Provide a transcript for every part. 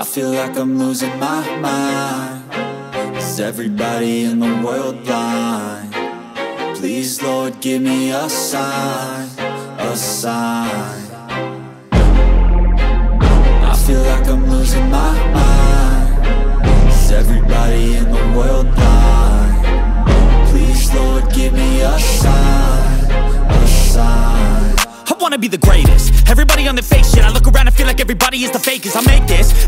I feel like I'm losing my mind. Is everybody in the world blind? Please Lord give me a sign, a sign. I feel like I'm losing my mind. Is everybody in the world blind? Please Lord give me a sign, a sign. I wanna be the greatest. Everybody on the fake shit. I look around and feel like everybody is the fakest. I make this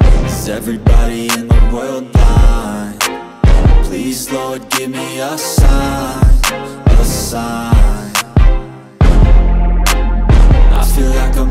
Is everybody in the world blind? Please Lord give me a sign, a sign I feel like I'm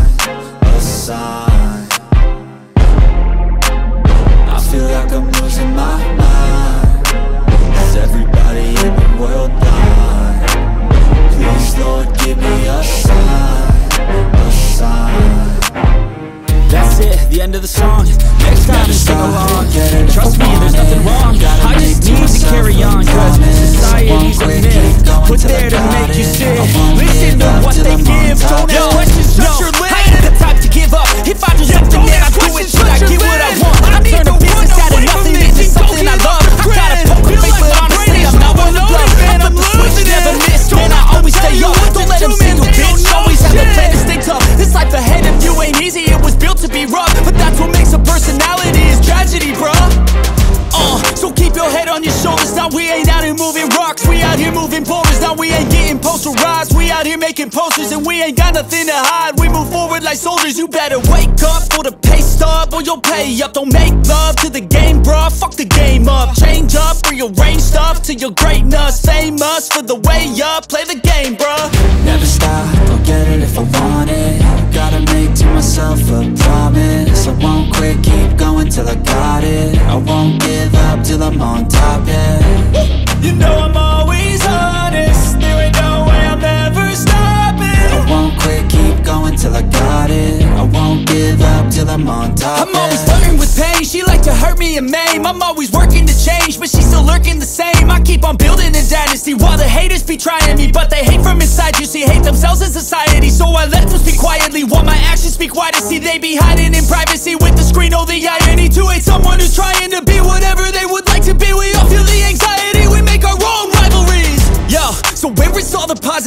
out here moving boulders. Now we ain't getting posterized. We out here making posters and we ain't got nothing to hide. We move forward like soldiers. You better wake up for the pay stub or you'll pay up. Don't make love to the game, bruh. Fuck the game up. Change up, rearrange stuff to your greatness. Famous for the way up. Play the game, bruh. Never stop, I'll get it if I want it Gotta make to myself a promise I won't quit, keep going till I got it I won't give up till I'm on top, yeah You know I'm on top, I'm always flirting with pain. She like to hurt me and maim. I'm always working to change, but she's still lurking the same. I keep on building a dynasty while the haters be trying me, but they hate from inside. You see, hate themselves in society, so I let them speak quietly while my actions speak wider. See, they be hiding in privacy with the screen. Oh, the irony to hate someone who's trying